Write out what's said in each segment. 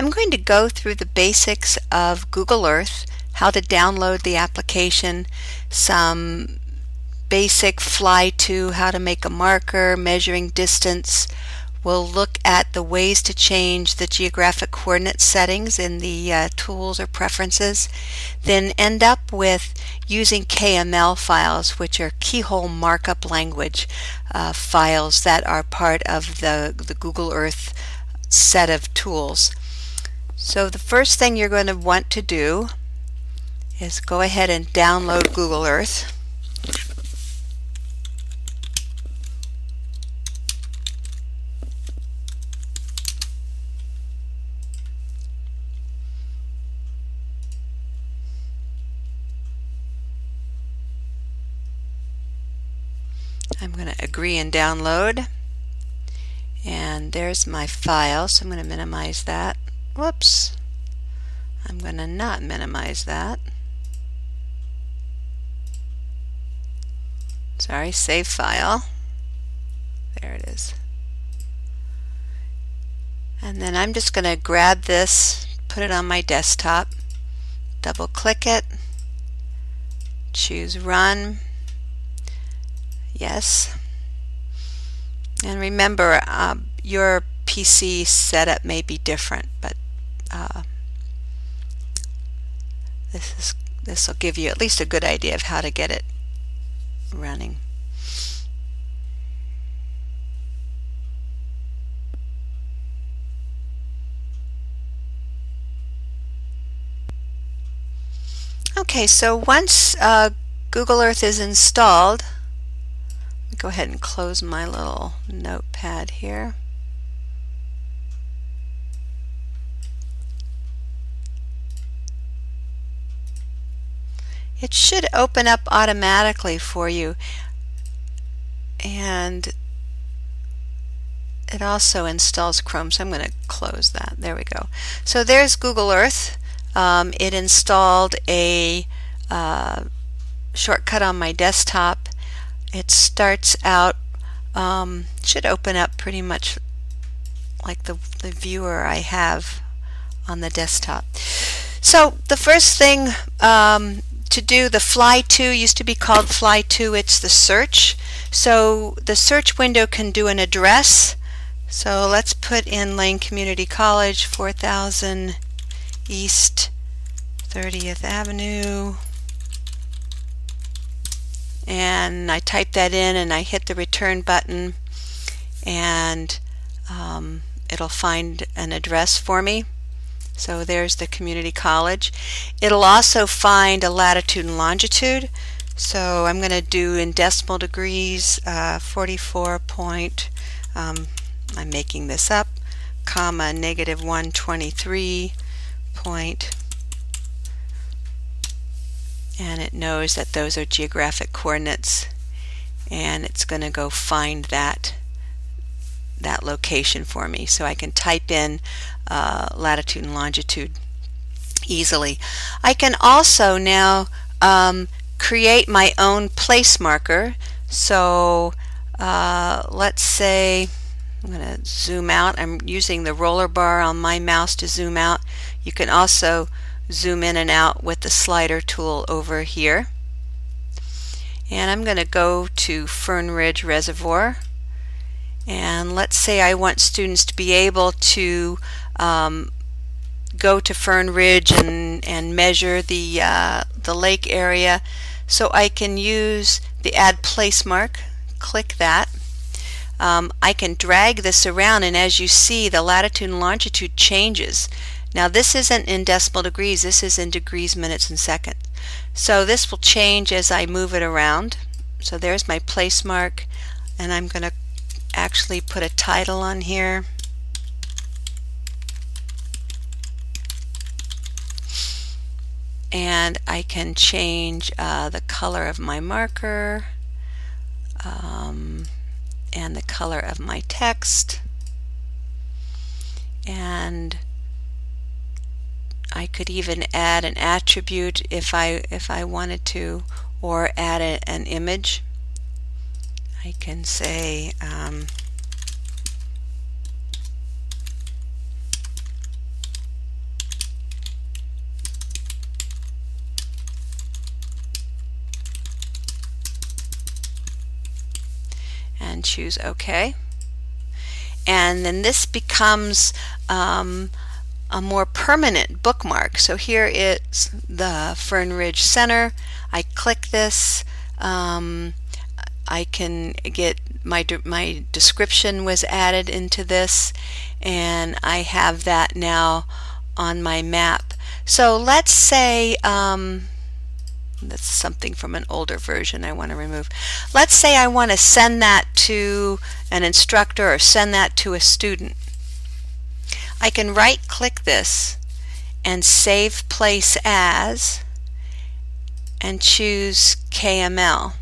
I'm going to go through the basics of Google Earth, how to download the application, some basic fly to, how to make a marker, measuring distance. We'll look at the ways to change the geographic coordinate settings in the uh, tools or preferences, then end up with using KML files, which are keyhole markup language uh, files that are part of the, the Google Earth set of tools. So the first thing you're going to want to do is go ahead and download Google Earth. I'm going to agree and download. And there's my file, so I'm going to minimize that. Whoops. I'm going to not minimize that. Sorry, save file. There it is. And then I'm just going to grab this, put it on my desktop, double click it, choose run, Yes. And remember, um, your PC setup may be different, but uh, this is this will give you at least a good idea of how to get it running. Okay, so once uh, Google Earth is installed, go ahead and close my little notepad here. It should open up automatically for you. And it also installs Chrome so I'm going to close that. There we go. So there's Google Earth. Um, it installed a uh, shortcut on my desktop. It starts out um, should open up pretty much like the, the viewer I have on the desktop. So the first thing um, to do, the fly to used to be called fly to, it's the search. So the search window can do an address. So let's put in Lane Community College, 4000 East 30th Avenue and I type that in and I hit the return button and um, it'll find an address for me. So there's the community college. It'll also find a latitude and longitude. So I'm going to do in decimal degrees uh, 44 point, um, I'm making this up, comma negative 123 point and it knows that those are geographic coordinates and it's going to go find that that location for me so I can type in uh, latitude and longitude easily. I can also now um, create my own place marker so uh, let's say I'm going to zoom out. I'm using the roller bar on my mouse to zoom out. You can also zoom in and out with the slider tool over here. And I'm going to go to Fern Ridge Reservoir. And let's say I want students to be able to um, go to Fern Ridge and, and measure the, uh, the lake area. So I can use the Add Place Mark, click that. Um, I can drag this around and as you see the latitude and longitude changes. Now this isn't in decimal degrees, this is in degrees, minutes, and seconds. So this will change as I move it around. So there's my place mark and I'm going to actually put a title on here. And I can change uh, the color of my marker um, and the color of my text. And I could even add an attribute if I if I wanted to or add a, an image I can say um, and choose OK. And then this becomes um, a more permanent bookmark. So here it's the Fern Ridge Center. I click this. Um, I can get my my description was added into this and I have that now on my map. So let's say um, that's something from an older version I want to remove. Let's say I want to send that to an instructor or send that to a student. I can right click this and save place as and choose KML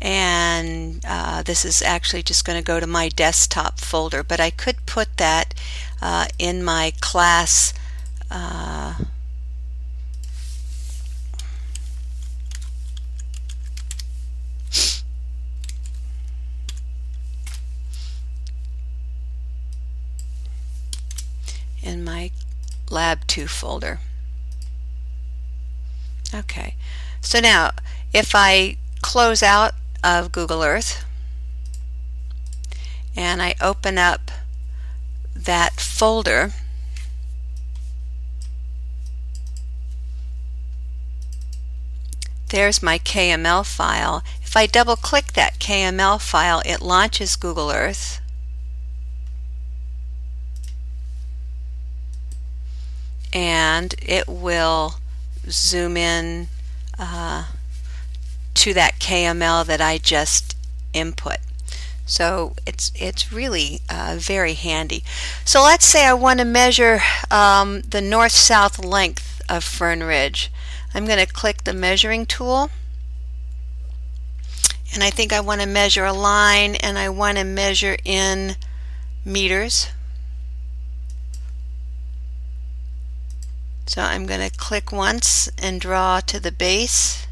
and uh, this is actually just going to go to my desktop folder but I could put that uh, in my class uh, in my lab 2 folder. Okay. So now if I close out of Google Earth. And I open up that folder. There's my KML file. If I double click that KML file it launches Google Earth. And it will zoom in uh, to that KML that I just input. So it's it's really uh, very handy. So let's say I want to measure um, the north-south length of Fern Ridge. I'm going to click the measuring tool and I think I want to measure a line and I want to measure in meters. So I'm going to click once and draw to the base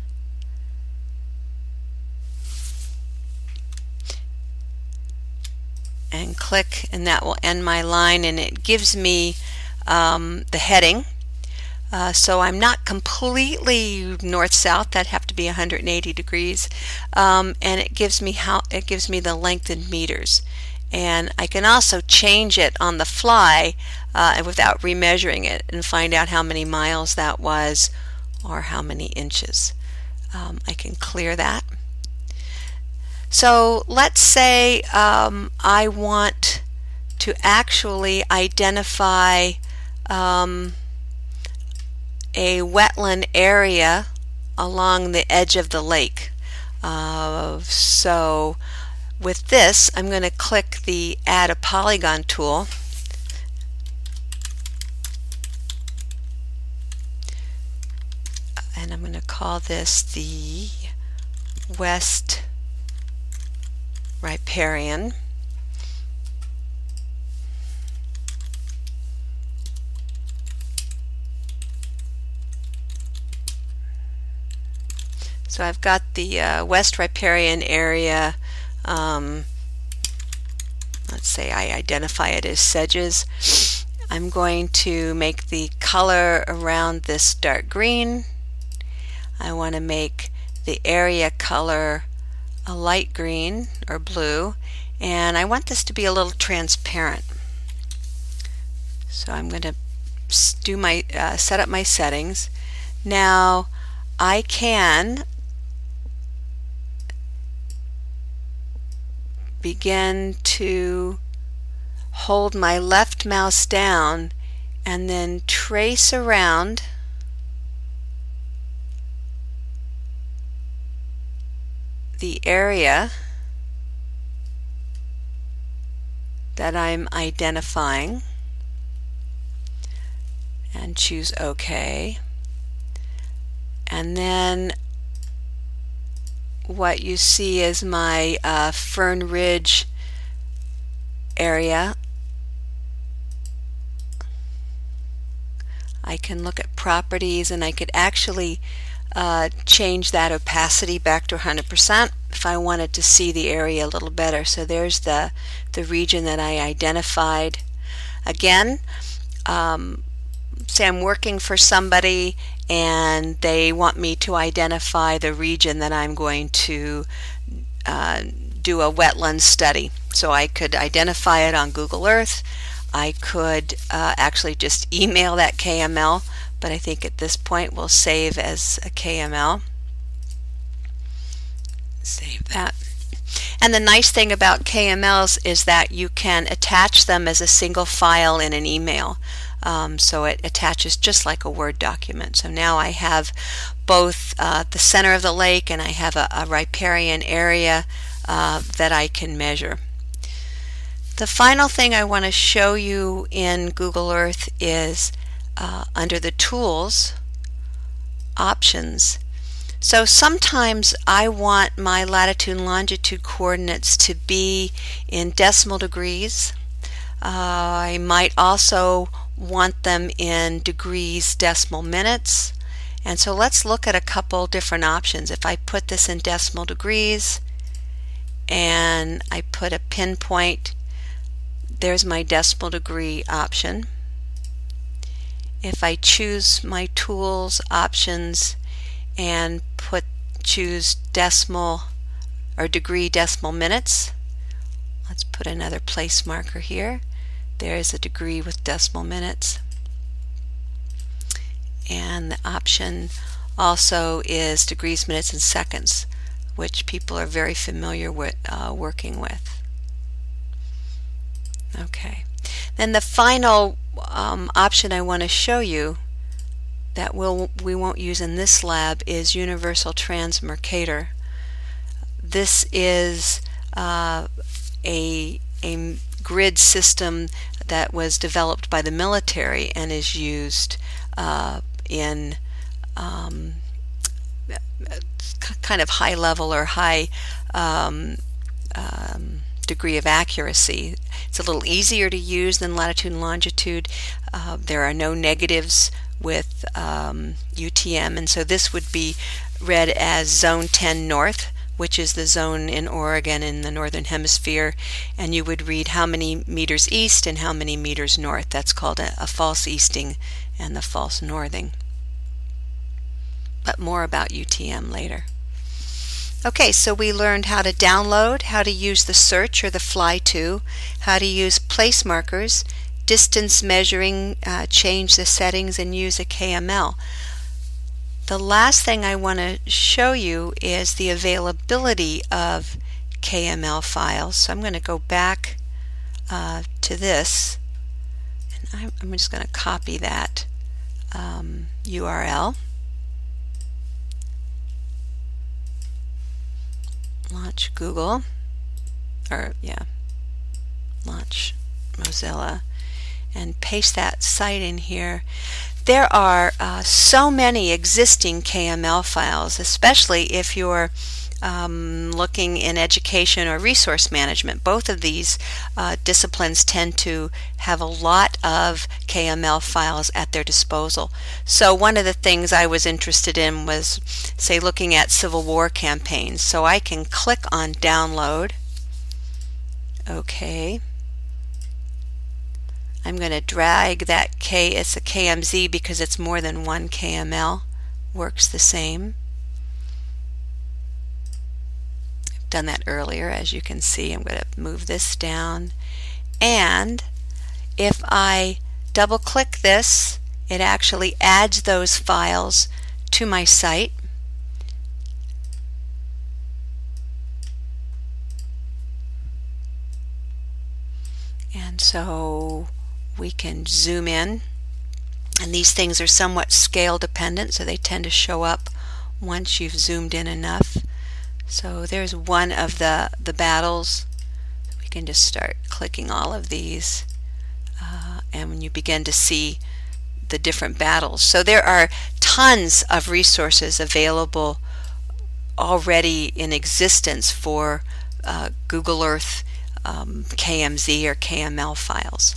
and click and that will end my line and it gives me um, the heading. Uh, so I'm not completely north-south that have to be 180 degrees um, and it gives me how it gives me the length in meters. And I can also change it on the fly uh, without remeasuring it and find out how many miles that was or how many inches. Um, I can clear that so let's say um, I want to actually identify um, a wetland area along the edge of the lake. Uh, so with this I'm going to click the add a polygon tool and I'm going to call this the west riparian. So I've got the uh, West Riparian area, um, let's say I identify it as sedges. I'm going to make the color around this dark green. I want to make the area color a light green or blue and I want this to be a little transparent. So I'm going to do my uh, set up my settings. Now I can begin to hold my left mouse down and then trace around the area that I'm identifying and choose OK. And then what you see is my uh, Fern Ridge area. I can look at properties and I could actually uh, change that opacity back to 100% if I wanted to see the area a little better. So there's the, the region that I identified. Again, um, say I'm working for somebody and they want me to identify the region that I'm going to uh, do a wetland study. So I could identify it on Google Earth. I could uh, actually just email that KML, but I think at this point we'll save as a KML. Save that. And the nice thing about KMLs is that you can attach them as a single file in an email. Um, so it attaches just like a Word document. So now I have both uh, the center of the lake and I have a, a riparian area uh, that I can measure. The final thing I want to show you in Google Earth is uh, under the Tools, Options. So sometimes I want my latitude and longitude coordinates to be in decimal degrees. Uh, I might also want them in degrees decimal minutes. And so let's look at a couple different options. If I put this in decimal degrees and I put a pinpoint, there's my decimal degree option. If I choose my tools options and put choose decimal or degree decimal minutes, let's put another place marker here. There is a degree with decimal minutes. And the option also is degrees, minutes, and seconds, which people are very familiar with uh, working with. Okay. Then the final um, option I want to show you that we'll, we won't use in this lab is Universal Transmercator. This is uh, a, a grid system that was developed by the military and is used uh, in um, kind of high level or high um, um, degree of accuracy. It's a little easier to use than latitude and longitude. Uh, there are no negatives with UTM, um, and so this would be read as zone 10 north which is the zone in Oregon in the northern hemisphere, and you would read how many meters east and how many meters north. That's called a, a false easting and the false northing. But more about UTM later. Okay, so we learned how to download, how to use the search or the fly to, how to use place markers, distance measuring, uh, change the settings, and use a KML. The last thing I want to show you is the availability of KML files. So I'm going to go back uh, to this and I'm, just going to copy that um, URL. Launch Google. Or yeah. Launch Mozilla. And paste that site in here. There are uh, so many existing KML files, especially if you're um, looking in education or resource management. Both of these uh, disciplines tend to have a lot of KML files at their disposal. So one of the things I was interested in was, say, looking at Civil War campaigns. So I can click on download. Okay. I'm going to drag that K, it's a KMZ because it's more than one KML, works the same. I've done that earlier as you can see. I'm going to move this down. And if I double click this it actually adds those files to my site. And so we can zoom in. And these things are somewhat scale dependent so they tend to show up once you've zoomed in enough so there's one of the the battles we can just start clicking all of these uh, and when you begin to see the different battles so there are tons of resources available already in existence for uh, Google Earth um, KMZ or KML files.